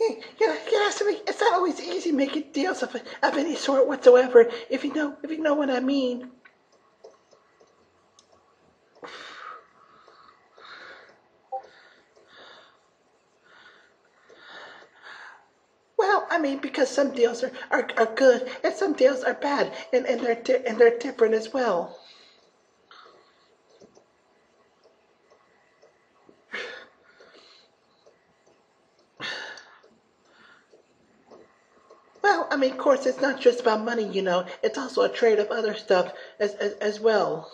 You know, you know, so it's not always easy making deals of, of any sort whatsoever, if you know, if you know what I mean. Well, I mean, because some deals are, are, are good and some deals are bad, and, and they're and they're different as well. I mean, of course, it's not just about money, you know. It's also a trade of other stuff as as, as well.